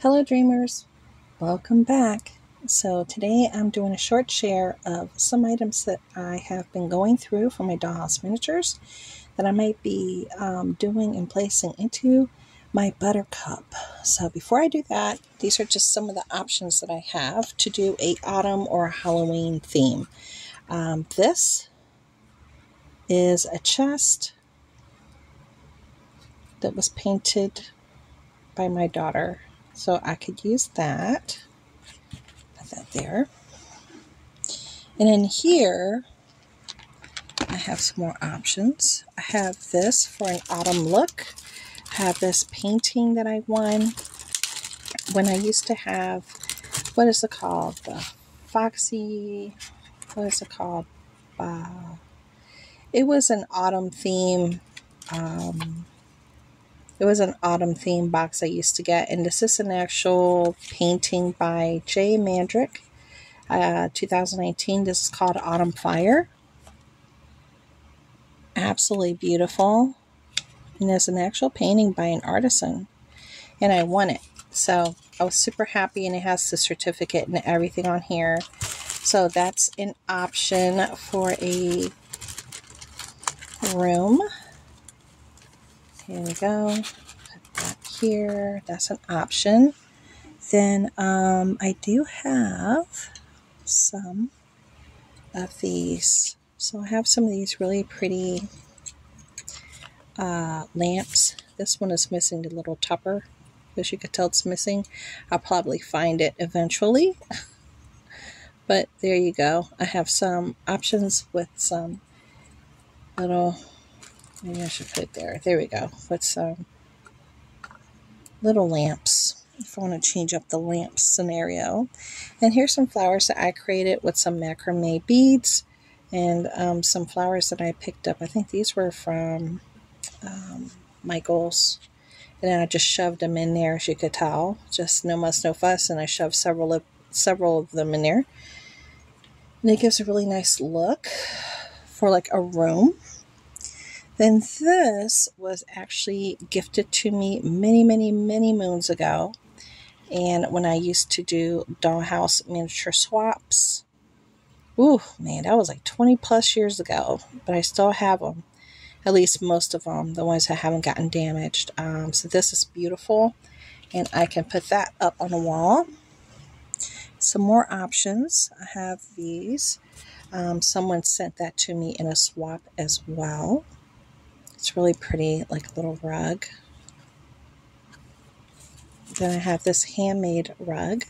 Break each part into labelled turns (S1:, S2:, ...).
S1: Hello, dreamers. Welcome back. So, today I'm doing a short share of some items that I have been going through for my dollhouse miniatures that I might be um, doing and placing into my buttercup. So, before I do that, these are just some of the options that I have to do a autumn or a Halloween theme. Um, this is a chest that was painted by my daughter so I could use that. Put that there. And in here, I have some more options. I have this for an autumn look. I have this painting that I won when I used to have, what is it called? The Foxy, what is it called? Uh, it was an autumn theme um, it was an autumn theme box I used to get, and this is an actual painting by Jay Mandrick, uh, 2019. This is called Autumn Fire. Absolutely beautiful. And it's an actual painting by an artisan, and I won it. So I was super happy, and it has the certificate and everything on here. So that's an option for a room. Here we go. Put that here. That's an option. Then um, I do have some of these. So I have some of these really pretty uh, lamps. This one is missing the little topper. As you could tell, it's missing. I'll probably find it eventually. but there you go. I have some options with some little Maybe I should put it there. There we go. With some little lamps. If I want to change up the lamp scenario. And here's some flowers that I created with some macrame beads and um, some flowers that I picked up. I think these were from um, Michael's. And I just shoved them in there, as you could tell. Just no muss, no fuss. And I shoved several of, several of them in there. And it gives a really nice look for like a room. Then this was actually gifted to me many, many, many moons ago. And when I used to do dollhouse miniature swaps, ooh, man, that was like 20 plus years ago, but I still have them. At least most of them, the ones that haven't gotten damaged. Um, so this is beautiful, and I can put that up on the wall. Some more options. I have these. Um, someone sent that to me in a swap as well. It's really pretty, like a little rug. Then I have this handmade rug.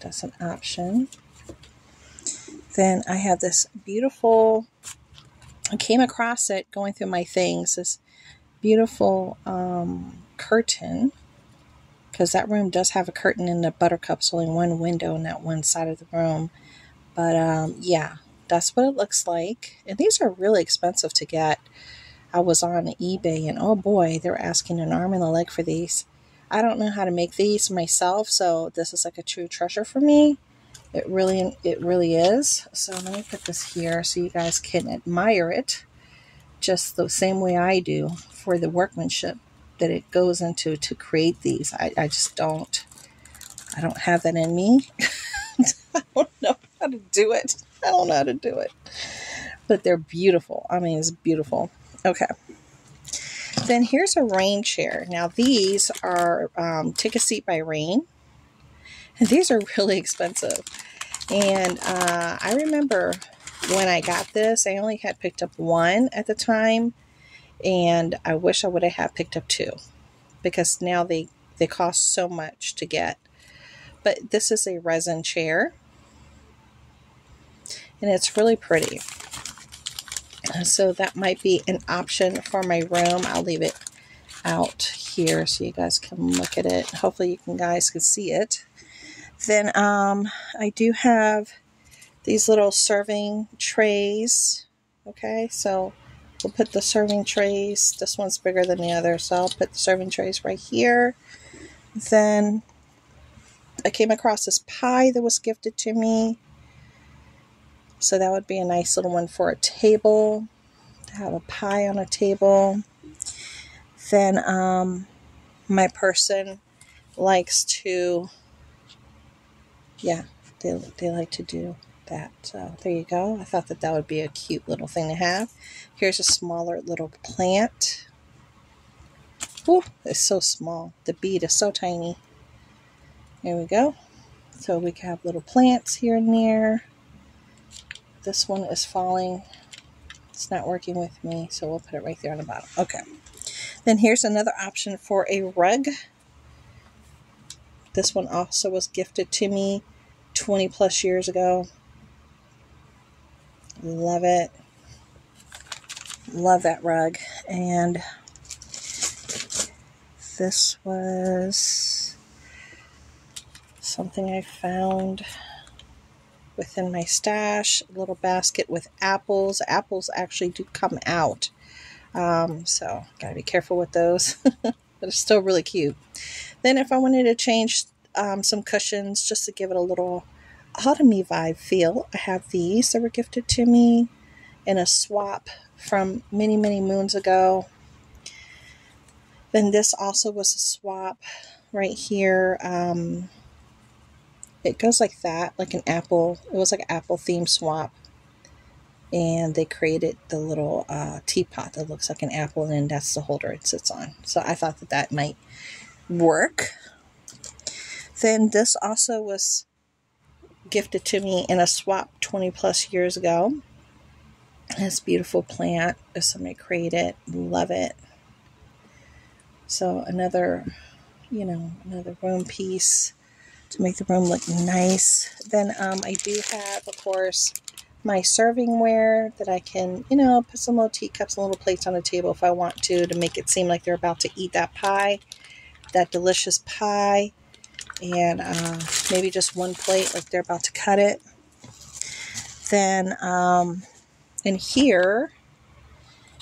S1: That's an option. Then I have this beautiful, I came across it going through my things, this beautiful um, curtain because that room does have a curtain in the buttercups only one window in that one side of the room but um, yeah that's what it looks like. And these are really expensive to get. I was on eBay and oh boy, they're asking an arm and a leg for these. I don't know how to make these myself, so this is like a true treasure for me. It really it really is. So let me put this here so you guys can admire it just the same way I do for the workmanship that it goes into to create these. I, I just don't I don't have that in me. I don't know how to do it. I don't know how to do it. But they're beautiful. I mean, it's beautiful. Okay. Then here's a Raine chair. Now, these are um, Take a Seat by Raine. And these are really expensive. And uh, I remember when I got this, I only had picked up one at the time. And I wish I would have picked up two because now they, they cost so much to get. But this is a resin chair and it's really pretty. So that might be an option for my room. I'll leave it out here so you guys can look at it. Hopefully you can guys can see it. Then um, I do have these little serving trays. Okay, so we'll put the serving trays. This one's bigger than the other, so I'll put the serving trays right here. Then I came across this pie that was gifted to me. So that would be a nice little one for a table, to have a pie on a table. Then um, my person likes to, yeah, they, they like to do that. So there you go. I thought that that would be a cute little thing to have. Here's a smaller little plant. Ooh, it's so small. The bead is so tiny. There we go. So we can have little plants here and there. This one is falling. It's not working with me, so we'll put it right there on the bottom. Okay. Then here's another option for a rug. This one also was gifted to me 20 plus years ago. Love it. Love that rug. And this was something I found within my stash. A little basket with apples. Apples actually do come out. Um, so, gotta be careful with those. but it's still really cute. Then, if I wanted to change um, some cushions just to give it a little autumny vibe feel, I have these that were gifted to me in a swap from many, many moons ago. Then this also was a swap right here. Um, it goes like that, like an apple. It was like an apple theme swap. And they created the little uh, teapot that looks like an apple, and that's the holder it sits on. So I thought that that might work. Then this also was gifted to me in a swap 20 plus years ago. This beautiful plant that somebody created. Love it. So another, you know, another room piece to make the room look nice. Then um, I do have, of course, my servingware that I can, you know, put some little teacups and little plates on the table if I want to, to make it seem like they're about to eat that pie, that delicious pie. And uh, maybe just one plate like they're about to cut it. Then um, in here,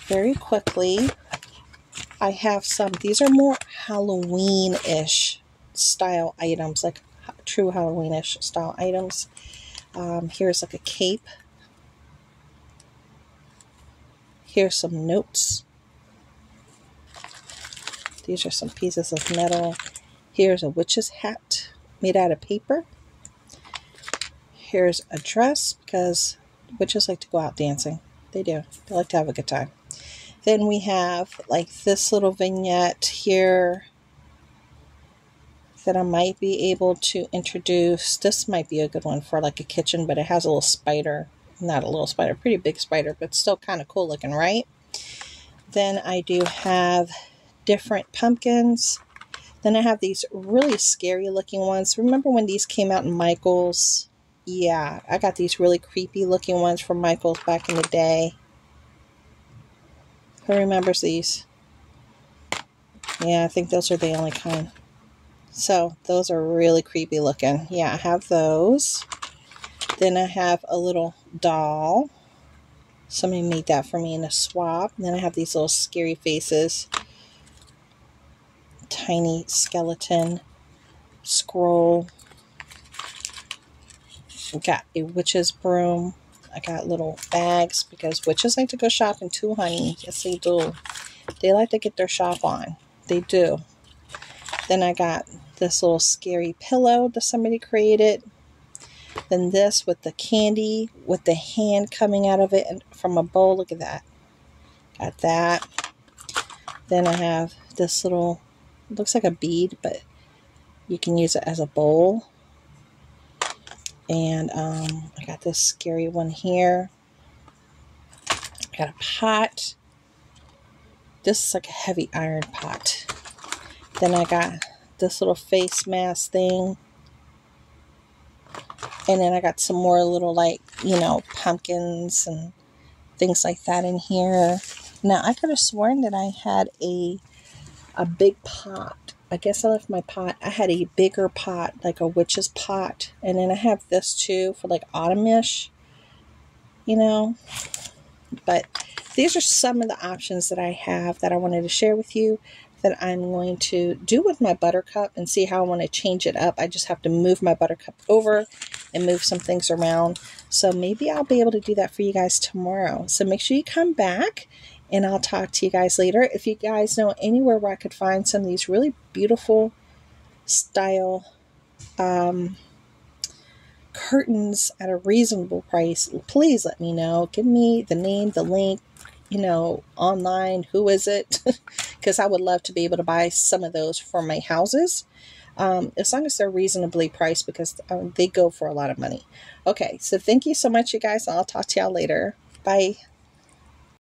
S1: very quickly, I have some, these are more Halloween-ish style items, like true Halloweenish style items. Um, here's like a cape. Here's some notes. These are some pieces of metal. Here's a witch's hat made out of paper. Here's a dress because witches like to go out dancing. They do. They like to have a good time. Then we have like this little vignette here that I might be able to introduce. This might be a good one for like a kitchen, but it has a little spider. Not a little spider, pretty big spider, but still kind of cool looking, right? Then I do have different pumpkins. Then I have these really scary looking ones. Remember when these came out in Michael's? Yeah, I got these really creepy looking ones from Michael's back in the day. Who remembers these? Yeah, I think those are the only kind. So those are really creepy looking. Yeah, I have those. Then I have a little doll. Somebody made that for me in a swap. And then I have these little scary faces. Tiny skeleton scroll. I Got a witch's broom. I got little bags because witches like to go shopping too, honey. Yes, they do. They like to get their shop on. They do. Then I got this little scary pillow that somebody created. Then this with the candy with the hand coming out of it and from a bowl. Look at that. Got that. Then I have this little, looks like a bead, but you can use it as a bowl. And um, I got this scary one here. I Got a pot. This is like a heavy iron pot. Then I got this little face mask thing. And then I got some more little like, you know, pumpkins and things like that in here. Now I could have sworn that I had a a big pot. I guess I left my pot. I had a bigger pot, like a witch's pot. And then I have this too for like autumnish, you know. But these are some of the options that I have that I wanted to share with you that I'm going to do with my buttercup and see how I want to change it up. I just have to move my buttercup over and move some things around. So maybe I'll be able to do that for you guys tomorrow. So make sure you come back And I'll talk to you guys later. If you guys know anywhere where I could find some of these really beautiful style um, curtains at a reasonable price, please let me know. Give me the name, the link, you know, online. Who is it? Because I would love to be able to buy some of those for my houses. Um, as long as they're reasonably priced because um, they go for a lot of money. Okay, so thank you so much, you guys. I'll talk to y'all later. Bye.